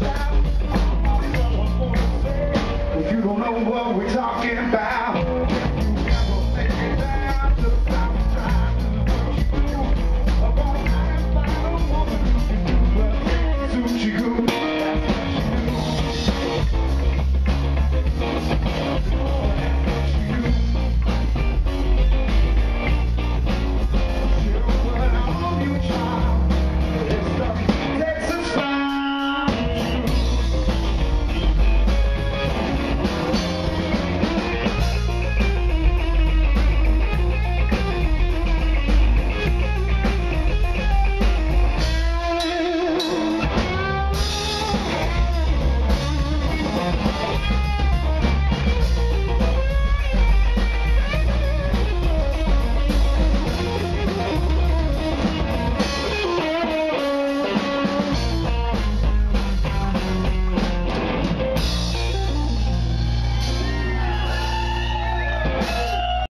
down.